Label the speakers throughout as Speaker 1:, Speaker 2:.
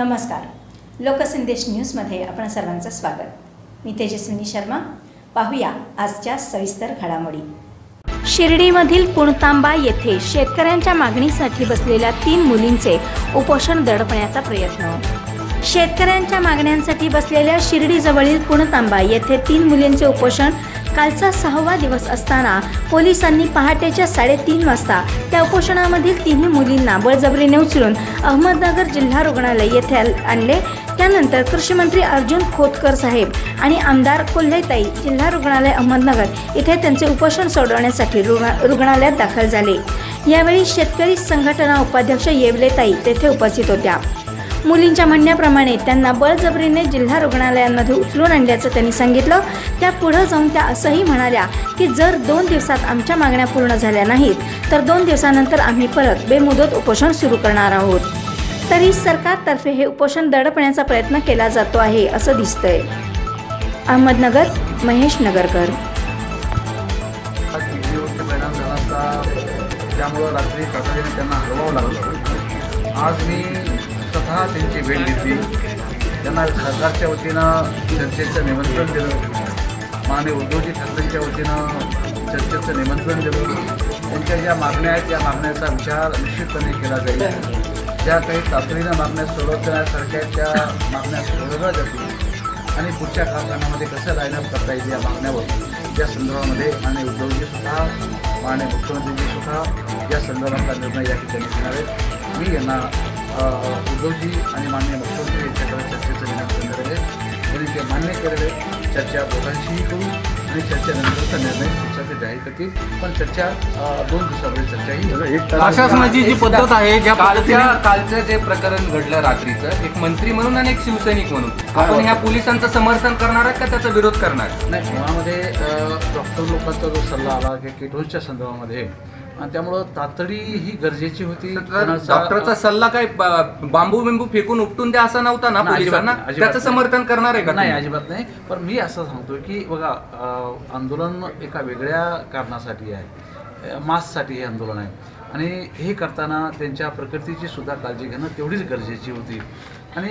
Speaker 1: नमस्कार. लोकसंदेश न्यूजमध्ये आपण सर्वांचं स्वागत. मी तेजस्विनी शर्मा. पाहूया आजच्या सविस्तर घडामोडी. शिर्डीमधील पुणतांबा येथे शेतकऱ्यांच्या मागणीसाठी बसलेल्या तीन मुलींचे उपोषण दडपण्याचा प्रयत्न. शेतकऱ्यांच्या मागण्यांसाठी बसलेल्या शिर्डीजवळील पुणतांबा येथे तीन मुलींचे उपोषण कालचा सहावा दिवस असताना पोलिसांनी पहाटेच्या साडेतीन वाजता त्या उपोषणामधील तिन्ही मुलींना बळजबरीने उचलून अहमदनगर जिल्हा रुग्णालय येथे आणले. त्यानंतर कृषीमंत्री अर्जुन खोतकर साहेब आणि आमदार कोल्हेताई जिल्हा रुग्णालय अहमदनगर इथे त्यांचे उपोषण सोडवण्यासाठी रुग्णा रुग्णालयात दाखल झाले. यावेळी शेतकरी संघटना उपाध्यक्ष येवलेताई तेथे उपस्थित होत्या. मुलींच्या म्हणण्याप्रमाणे त्यांना बळजबरीने जिल्हा रुग्णालयांमध्ये उचलून आणल्याचं त्यांनी सांगितलं. त्या पुढं जाऊन त्या असंही म्हणाल्या की जर दोन दिवसात आमच्या मागण्या पूर्ण झाल्या नाहीत तर दोन दिवसानंतर आम्ही परत बेमुदत उपोषण सुरू करणार आहोत. तरी सरकारतर्फे हे उपोषण दडपण्याचा प्रयत्न केला जातो आहे असं दिसतंय. अहमदनगर महेश नगरकर.
Speaker 2: त्यामुळं रात्री त्यांना हलवावं लागलं. आज मी स्वतः त्यांची भेट घेतली. त्यांना खासदारच्या वतीनं चर्चेचं निमंत्रण दिलं. माननीय उद्धवजी ठाकरेंच्या वतीनं चर्चेचं निमंत्रण दिलं. त्यांच्या ज्या मागण्या आहेत त्या मागण्याचा विचार निश्चितपणे केला जाईल. ज्या काही तातडीनं मागण्या सोडवण्यासारख्या त्या मागण्या सोडवल्या जातील. आणि पुढच्या कारखान्यामध्ये कसं लाईनअप करता येईल या मागण्यावर या संदर्भामध्ये माननीय उद्धवजी सुद्धा माननीय मुख्यमंत्रीजी सुद्धा या संदर्भातला निर्णय या ठिकाणी घेणार आहेत. मी यांना उद्धवजी आणि माननीय मुख्यमंत्री यांच्याकडे चर्चेचं विनंती करणार आहे. त्यांनी ते मान्य केलेले चर्चा दोघांशीही करू आणि चर्चेनंतरचा निर्णय ते जाहीर करतील. पण चर्चा दोन दिवसामध्ये चर्चा ही होईल.
Speaker 3: प्रशासनाची जी पद्धत आहे ज्या
Speaker 4: कालच्या
Speaker 3: पद्धतीने
Speaker 4: कालचं जे प्रकरण घडलं रात्रीचं एक मंत्री म्हणून आणि एक शिवसैनिक म्हणून. आपण ह्या पोलिसांचं समर्थन करणार आहात का त्याचा विरोध करणार
Speaker 2: नाही मुळामध्ये डॉक्टर लोकांचा जो सल्ला आला की किटोनच्या संदर्भामध्ये आणि त्यामुळं तातडी ही गरजेची होती.
Speaker 4: डॉक्टरचा सल्ला काय बांबू बिंबू फेकून उपटून द्या असा नव्हता ना पोलिसांना? त्याचं. समर्थन करणार आहे का
Speaker 2: नाही? अजिबात नाही. पण मी असं सांगतो की बघा आंदोलन एका वेगळ्या कारणासाठी आहे. अं, माससाठी हे आंदोलन आहे. आणि हे करताना त्यांच्या प्रकृतीची सुद्धा काळजी घेणं तेवढीच गरजेची होती. आणि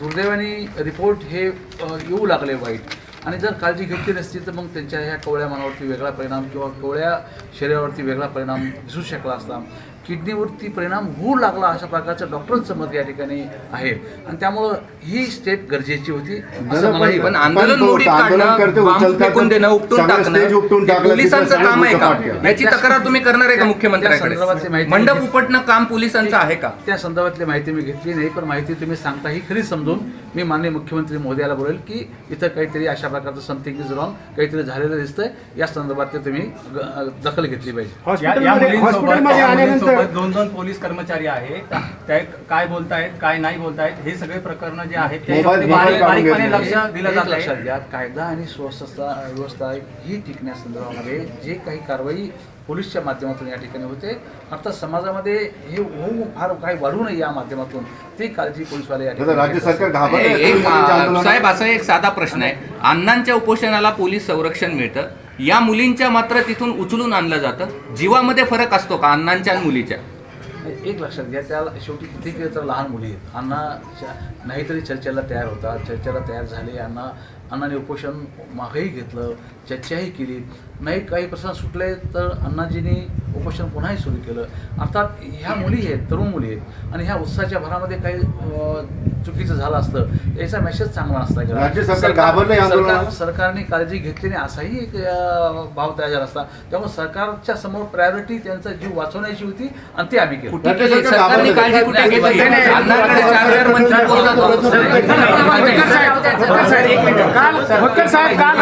Speaker 2: दुर्दैवाने रिपोर्ट हे येऊ लागले वाईट. आणि जर काळजी घेतली नसती तर मग त्यांच्या ह्या कवळ्या मनावरती वेगळा परिणाम किंवा कवळ्या शरीरावरती वेगळा परिणाम दिसू शकला असता. किडनीवरती परिणाम होऊ लागला अशा प्रकारचं डॉक्टरांचं मत या ठिकाणी आहे. आणि त्यामुळं ही स्टेप गरजेची होती
Speaker 4: पण. आंदोलन पोलिसांचं काम आहे का? याची तक्रार तुम्ही करणार आहे का मुख्यमंत्र्यांकडे?
Speaker 2: माहिती
Speaker 4: मंडप. उपटणं काम पोलिसांचं आहे का?
Speaker 2: त्या संदर्भातली माहिती मी घेतली नाही पण माहिती तुम्ही सांगता ही खरी समजून मी माननीय मुख्यमंत्री महोदयाला बोलेल की इथं काहीतरी अशा प्रकारचं समथिंग इज रॉंग काहीतरी झालेलं दिसतंय. या संदर्भात तुम्ही दखल घेतली पाहिजे.
Speaker 5: दोन दोन पोलीस कर्मचारी आहेत ते काय बोलतायत काय नाही बोलतायत हे सगळे प्रकरण जे आहेत ते
Speaker 6: मोबाईल-
Speaker 5: बारीक- बारीकपणे. लक्ष दिलं जात
Speaker 2: लक्षात
Speaker 5: आहे
Speaker 2: घ्या कायदा आणि सुव्यवस्था व्यवस्था ही टिकण्यासंदर्भामध्ये जे काही कारवाई पोलीसच्या माध्यमातून या ठिकाणी होते अर्थात समाजामध्ये हे होऊ फार काही वाढू नये या माध्यमातून ती काळजी पोलीसवाले या
Speaker 6: आता
Speaker 2: ठिकाणी
Speaker 6: राज्य
Speaker 2: घेत
Speaker 6: सरकार
Speaker 2: असतात.
Speaker 6: घाबरलं
Speaker 4: एक- एक,
Speaker 6: पोलिसांच्या
Speaker 4: अ,
Speaker 6: आंदोलनात.
Speaker 4: साहेब असा एक साधा प्रश्न आहे अण्णांच्या उपोषणाला पोलीस संरक्षण मिळतं या मुलींच्या मात्र तिथून उचलून आणलं जातं. जीवामध्ये फरक असतो का अण्णांच्या आणि मुलीच्या?
Speaker 2: एक लक्षात घ्या त्याला शेवटी किती केलं तर लहान मुली आहेत. अण्णा नाहीतरी चर्चेला तयार होतात चर्चेला तयार झाले अण्णा अण्णाने उपोषण मागेही घेतलं चर्चाही केली. नाही काही प्रश्न सुटले तर अण्णाजींनी उपोषण पुन्हाही सुरू केलं. अर्थात ह्या मुली आहेत तरुण मुली आहेत. आणि ह्या उत्साहाच्या भरामध्ये काही चुकीचं झालं असतं. याचा मेसेज चांगला.
Speaker 6: राज्य सरकार?
Speaker 2: सरकारने काळजी घेतली नाही असाही एक भाव तयार झाला असता. त्यामुळे सरकारच्या समोर प्रायोरिटी त्यांचा जीव वाचवण्याची होती आणि ते आम्ही केलं
Speaker 4: कुठे
Speaker 6: राज्य
Speaker 4: केली?
Speaker 6: सरकार
Speaker 4: सरकारने
Speaker 6: घाबरलं.
Speaker 4: काळजी कुठे घेतली
Speaker 6: नाही, नाही,
Speaker 4: अण्णांकडे चार हजार मंत्री पोहोचतात
Speaker 7: होतकर साहेब काल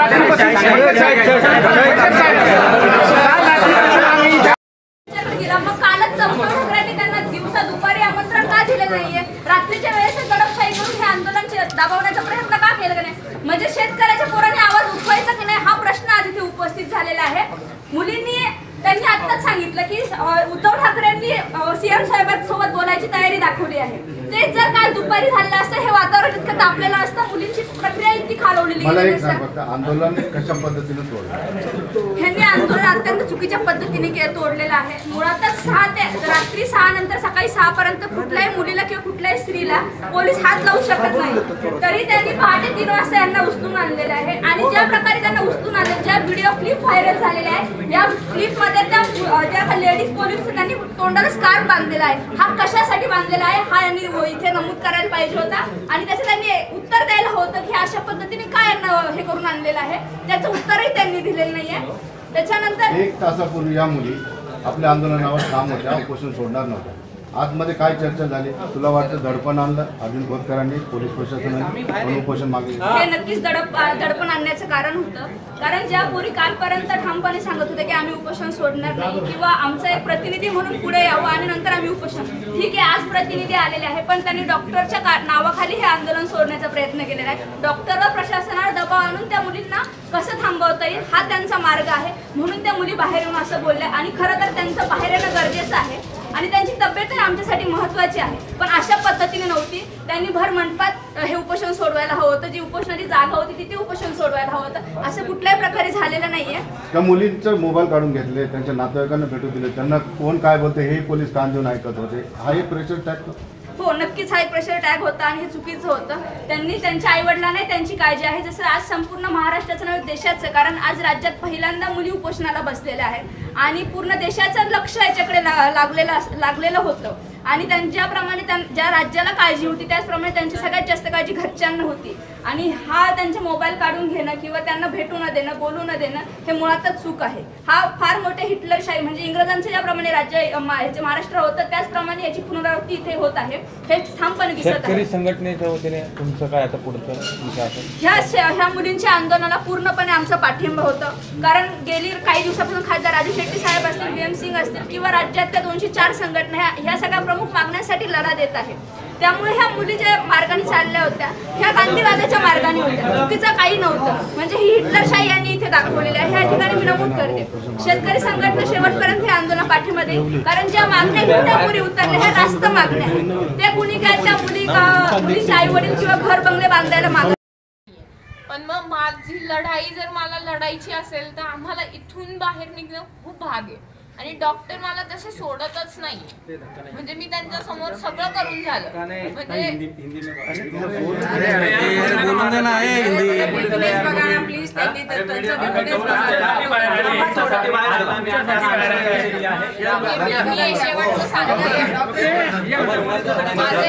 Speaker 8: त्यांच्याकडे गेला मग कालच उद्धव ठाकरेंनी त्यांना दिवसा दुपारी आमंत्रण का दिलं नाहीये रात्रीच्या वेळेस हे दडपशाही करून हे आंदोलन चे- दाबवण्याचा प्रयत्न का केला का नाही म्हणजे शेतकऱ्याच्या पोराने आवाज उठवायचा की नाही हा प्रश्न आज इथे उपस्थित झालेला आहे मुलींनी त्यांनी आत्ताच सांगितलं की उद्धव ठाकरेंनी सीएम साहेबांसोबत बोलायची तयारी दाखवली आहे. ते जर काल दुपारी झालं असतं हे वातावरण इतकं तापलेलं असतं मुलींची प्रक्रिया इतकी खालवलेली
Speaker 6: आंदोलन कशा पद्धतीने
Speaker 8: आता अत्यंत चुकीच्या पद्धतीने तोडलेला तोडलेलं आहे. मुळातच सहा ते रात्री सहा नंतर सकाळी सहा पर्यंत कुठल्याही मुलीला किंवा कुठल्याही स्त्रीला पोलीस हात लावू शकत नाही. तरी त्यांनी पहाटे तीन वाजता यांना उचलून आणलेलं आहे. आणि ज्या प्रकारे त्यांना उचलून आणले ज्या व्हिडिओ क्लिप व्हायरल झालेल्या आहे या क्लिपमध्ये त्या ज्या लेडीज पोलीस त्यांनी तोंडाला स्कार्फ बांधलेला आहे. हा कशासाठी बांधलेला आहे हा यांनी इथे नमूद करायला पाहिजे होता. आणि त्याचं त्यांनी उत्तर द्यायला होतं की अशा पद्धतीने काय हे करून आणलेलं आहे? त्याचं उत्तरही त्यांनी दिलेलं नाहीये. त्याच्यानंतर
Speaker 6: एक तासापूर्वी या मुली आपल्या आंदोलनावर काम होत्या उपोषण सोडणार नव्हत्या. आतमध्ये काय चर्चा झाली? तुला वाटतं दडपण आणलं? अर्जुन खोतकरांनी पोलीस प्रशासनाने उपोषण मागितलं?
Speaker 8: हे नक्कीच दडप दडपण आणण्याचं कारण होतं. कारण ज्या पोरी कालपर्यंत ठामपणे सांगत होत्या की आम्ही उपोषण सोडणार नाही किंवा आमचा एक प्रतिनिधी म्हणून पुढे यावं आणि नंतर आम्ही उपोषण ठीक आहे आज प्रतिनिधी आलेले आहे पण त्यांनी डॉक्टरच्या का- नावाखाली हे आंदोलन सोडण्याचा प्रयत्न केलेला आहे. डॉक्टरवर प्रशासनावर दबाव आणून त्या मुलींना कसं थांबवता येईल हा त्यांचा मार्ग आहे. म्हणून त्या मुली बाहेर येऊन असं बोलल्या. आणि खरं तर त्यांचं बाहेर येणं गरजेचं आहे. आणि त्यांची तब्येतही आमच्यासाठी महत्वाची आहे. पण अशा पद्धतीने नव्हती. त्यांनी भर मंडपात हे उपोषण सोडवायला हवं होतं. जी उपोषणाची जागा होती तिथे उपोषण सोडवायला हवं होतं. असं कुठल्याही प्रकारे झालेलं नाहीये.
Speaker 6: त्या मुलींचं मोबाईल काढून घेतले त्यांच्या नातेवाईकांना भेटू दिले. त्यांना कोण काय बोलते हे पोलीस कान देऊन ऐकत होते. हा एक प्रेशर टॅग
Speaker 8: हो नक्कीच हा एक प्रेशर टॅग होता आणि हे चुकीचं होतं. त्यांनी त्यांच्या आईवडिलांना त्यांची काळजी आहे जसं आज संपूर्ण महाराष्ट्राचं नव्हे देशाचं कारण आज राज्यात पहिल्यांदा मुली उपोषणाला बसलेल्या आहेत. आणि पूर्ण देशाचं लक्ष याच्याकडे ला- लागलेलं अस- लागलेलं होतं. आणि त्यांच्याप्रमाणे त्यां ज्या राज्याला काळजी होती त्याचप्रमाणे त्यांची सगळ्यात जास्त काळजी घरच्यांना होती. आणि हा त्यांचे मोबाईल काढून घेणं किंवा त्यांना भेटू न देणं बोलू न देणं हे मुळातच चूक आहे. हा फार मोठे हिटलरशाही म्हणजे इंग्रजांचं ज्याप्रमाणे राज्य महाराष्ट्र होतं त्याचप्रमाणे याची पुनरावृत्ती इथे होत आहे. हे ठामपणे दिसत आहे.
Speaker 3: संघटनेच्या वतीने तुमचं काय आता पुढचं
Speaker 8: ह्या ह्या मुलींच्या आंदोलनाला पूर्णपणे आमचा पाठिंबा होतं. कारण गेली काही दिवसापासून खासदार राजू शेट्टी साहेब असतील एम सिंग असतील किंवा राज्यातल्या दोनशे चार संघटना ह्या सगळ्या प्रमुख लढा देत आहेत त्यामुळे ह्या मुली ज्या मार्गाने चालल्या होत्या ह्या गांधीवादाच्या मार्गाने होत्या चुकीचं काही नव्हतं. म्हणजे ही हिटलरशाही यांनी इथे दाखवलेली आहे. ह्या ठिकाणी मी नमूद करते. शेतकरी संघटना शेवटपर्यंत हे आंदोलन पाठीमध्ये कारण ज्या मागण्या घेऊन त्या उतरल्या. ह्या रास्त मागण्या आहेत. त्या कुणी काय त्या मुली मुलीचे आई वडील किंवा घर बंगले बांधायला माग
Speaker 9: पण मग माझी लढाई जर मला लढायची असेल तर आम्हाला इथून बाहेर निघणं खूप भाग आहे. आणि डॉक्टर मला तसे सोडतच नाही. म्हणजे मी त्यांच्यासमोर सगळं करून झालं. म्हणजे